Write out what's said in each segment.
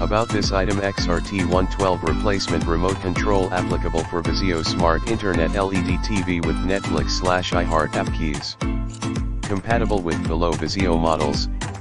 About this item XRT112 replacement remote control applicable for Vizio Smart Internet LED TV with Netflix slash iHeart app keys. Compatible with below Vizio models,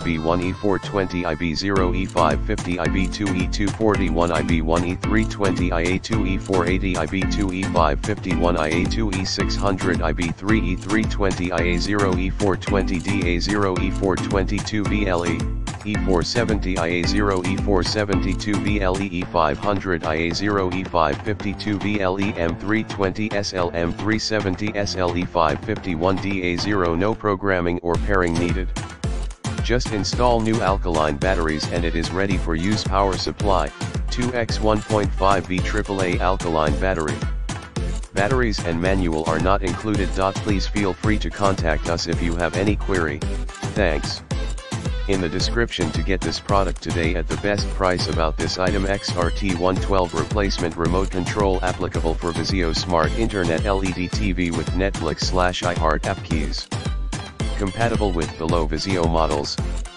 E390 IB0 E401 IA2 E420 IA0 E500 IB1 E500 IB0 E550 IA0 E241 IA1 E291 IA1 E320 IB2 E390 IB1 E420 IB0 E550 IB2 E241 IB1 E320 IA2 E480 IB2 E551 IA2 E600 IB3 E320 IA0 E420 DA0 E422 VLE E470 IA0 E472 VLE E500 IA0 E552 VLE M320 SL M370 SLE 551 DA0 No programming or pairing needed. Just install new alkaline batteries and it is ready for use power supply, 2x 1.5V AAA alkaline battery. Batteries and manual are not included. Please feel free to contact us if you have any query. Thanks. In the description to get this product today at the best price about this item XRT112 replacement remote control applicable for Vizio Smart Internet LED TV with Netflix slash iHeart app keys compatible with below Vizio models,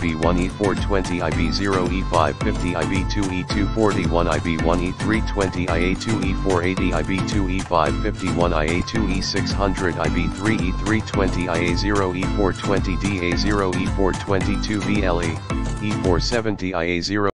IB1 E390 IB0 E401 IA2 E420 IA0 E500 IB1 E500 IB0 E550 IA0 EE241 IA1 E291 IA1 E320 IB2 E390 IB1 E420 IB0 E550 IB2 E241 IB1 E320 IA2 E480 IB2 E551 IA2 E600 IB3 E320 IA0 E420 DA0 E422 VLE E470 IA0